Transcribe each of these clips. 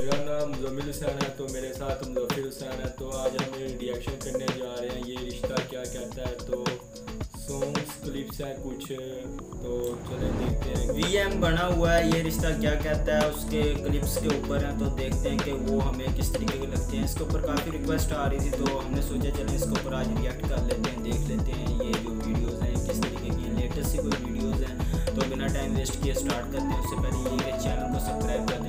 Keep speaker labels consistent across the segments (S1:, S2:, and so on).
S1: मेरा नाम जमील हुसैन है तो मेरे साथ मुजफ्फर हुसैन है तो आज हम रिएक्शन करने जा रहे हैं। ये रिश्ता क्या कहता है? तो सॉन्ग्स क्लिप्स हैं कुछ तो चले देखते हैं।
S2: वी एम बना हुआ है, ये रिश्ता क्या कहता है? उसके क्लिप्स के ऊपर हैं तो देखते हैं कि वो हमें किस तरीके के लगते हैं। इसके ऊपर काफ़ी रिक्वेस्ट आ रही थी तो हमने सोचा चले इसके ऊपर आज रिएक्ट कर लेते हैं, देख लेते हैं ये जो वीडियोज़ हैं, किस तरीके की लेटेस्ट सी कोई वीडियोज़ हैं। तो बिना टाइम वेस्ट किए स्टार्ट करते हैं। उससे पहले ये चैनल को सब्सक्राइब कर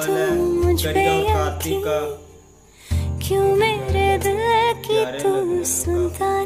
S2: कपल है करियर कार्तिक का।
S3: क्यों मेरे दिल की तू सुनता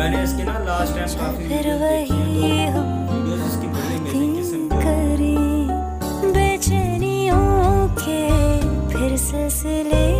S2: मैंने इसके ना लास्ट टाइम काफ़ी
S3: फिर
S2: वीडियोस इसकी बड़ी अमेजिंग किस्म की
S3: बेचैनियों के फिर सिलसिले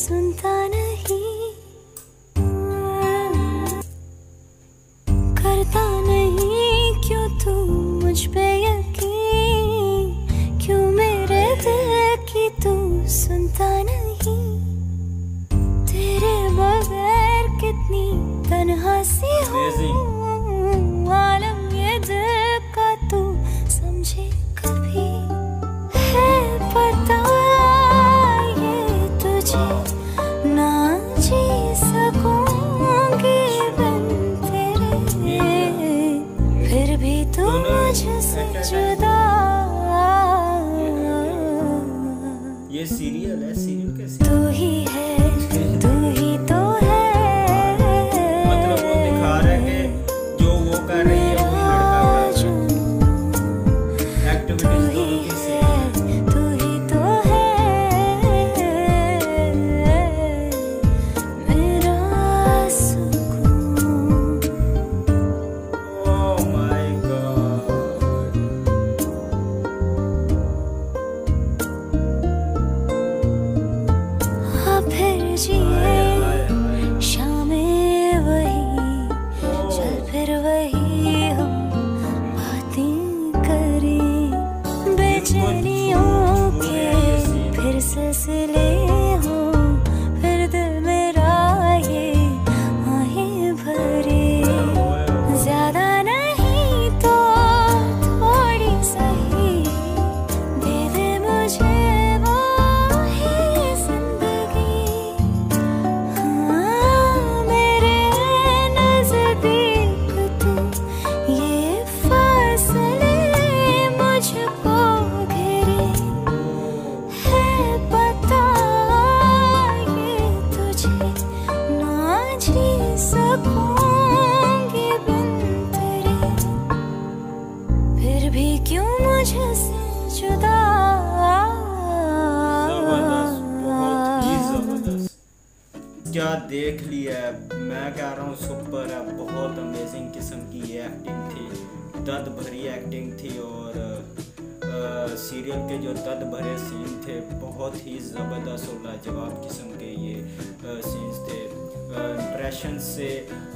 S3: सुनता नहीं। करता नहीं। क्यों तू मुझ पे यकीन? क्यों मेरे दिल की तू सुनता नहीं? तेरे बगैर कितनी तन्हा सी हूँ। ये
S2: सीरियल है सीरियल
S3: क्या
S2: देख लिया है? मैं कह रहा हूँ सुपर है बहुत अमेजिंग किस्म की ये एक्टिंग थी। दर्द भरी एक्टिंग थी और सीरियल के जो दर्द भरे सीन थे बहुत ही ज़बरदस्त और लाजवाब किस्म के ये सीन्स थे। इंप्रेशन से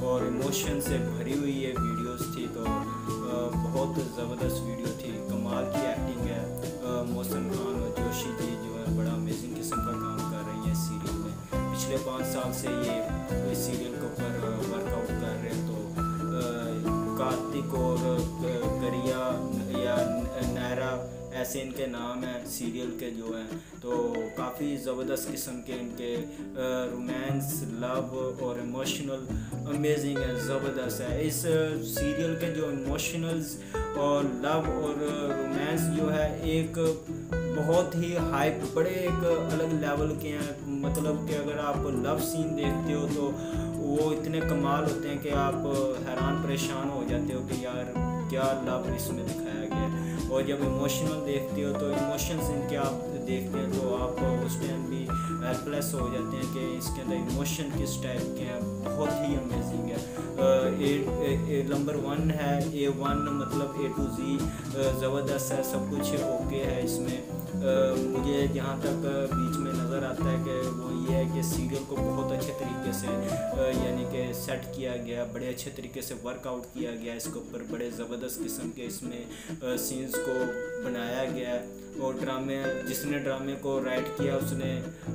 S2: और इमोशन से भरी हुई ये वीडियोस थी तो अ, बहुत ज़बरदस्त वीडियो थी। कमाल की एक्टिंग है। मौसम खान और जोशी जी जो है बड़ा अमेजिंग किस्म का काम कर पिछले पाँच साल से ये इस सीरियल के ऊपर वर्कआउट कर रहे हैं तो कार्तिक और करिया या नायरा ऐसे इनके नाम हैं सीरियल के जो हैं। तो काफ़ी ज़बरदस्त किस्म के इनके रोमांस लव और इमोशनल अमेजिंग है, ज़बरदस्त है। इस सीरियल के जो इमोशनल्स और लव और रोमांस जो है, एक बहुत ही हाइप बड़े एक अलग लेवल के हैं। मतलब कि अगर आप लव सीन देखते हो तो वो इतने कमाल होते हैं कि आप हैरान, परेशान हो जाते हो कि यार, क्या लव इसमें दिखाया गया और जब इमोशनल देखते हो तो इमोशंस इनके आप देखते हैं तो आप उस टाइम भी हेल्पलेस हो जाते हैं कि इसके अंदर इमोशन किस टाइप के हैं, बहुत ही अमेजिंग है। नंबर वन है ए वन मतलब ए टू जी ज़बरदस्त है, सब कुछ ओके है इसमें। मुझे जहाँ तक बीच में नज़र आता है कि वो ये है कि सीरियल को बहुत अच्छे तरीके से यानी कि सेट किया गया, बड़े अच्छे तरीके से वर्कआउट किया गया इसके ऊपर, बड़े ज़बरदस्त किस्म के इसमें सीन्स को बनाया गया। और ड्रामे जिसने ड्रामे को राइट किया उसने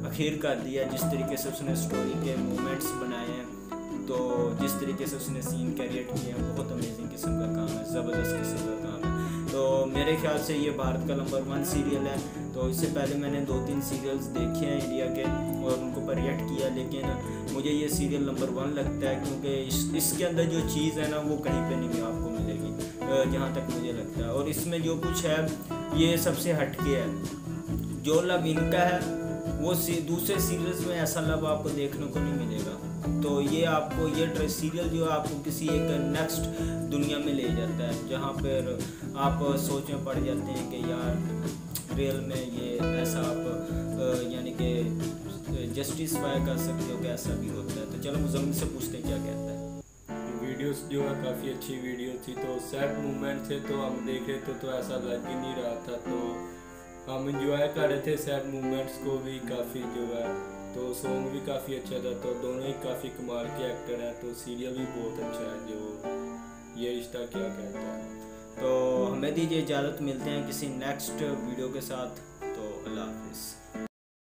S2: अखीर कर दिया जिस तरीके से उसने स्टोरी के मोमेंट्स बनाए हैं तो जिस तरीके से उसने सीन कैरिएट हैं बहुत अमेजिंग किस्म का काम है ज़बरदस्त किस्म का काम है। तो मेरे ख्याल से ये भारत का नंबर वन सीरियल है तो इससे पहले मैंने दो तीन सीरियल्स देखे हैं इंडिया के और उनको पर रिएक्ट किया लेकिन मुझे ये सीरियल नंबर वन लगता है क्योंकि इस, इसके अंदर जो चीज़ है ना वो कहीं पे नहीं आपको मिलेगी जहाँ तक मुझे लगता है। और इसमें जो कुछ है ये सबसे हटके है। जो लव इनका है, वो दूसरे सीरियल्स में ऐसा लव आपको देखने को नहीं मिलेगा। तो ये आपको, ये सीरियल जो आपको किसी एक नेक्स्ट दुनिया में ले जाता है, जहाँ पर आप सोच में पड़ जाते हैं कि यार रियल में ये ऐसा आप यानी कि जस्टिसफाई कर सकते हो कि ऐसा भी होता है। तो चलो मुजम्मिल से पूछते हैं, क्या कहता है।
S1: वीडियोस जो है काफ़ी अच्छी वीडियो थी तो सैड मूवमेंट थे तो हम देख रहे थे तो ऐसा लग ही नहीं रहा था तो हम इंजॉय कर रहे थे सैड मूवमेंट्स को भी काफ़ी, जो है तो सॉन्ग भी काफ़ी अच्छा था तो दोनों ही काफ़ी कमाल के एक्टर हैं तो सीरियल भी बहुत अच्छा है, जो ये रिश्ता क्या कहता है।
S2: तो हमें दीजिए इजाज़त, मिलते हैं किसी नेक्स्ट वीडियो के साथ तो अल्लाह हाफिज़।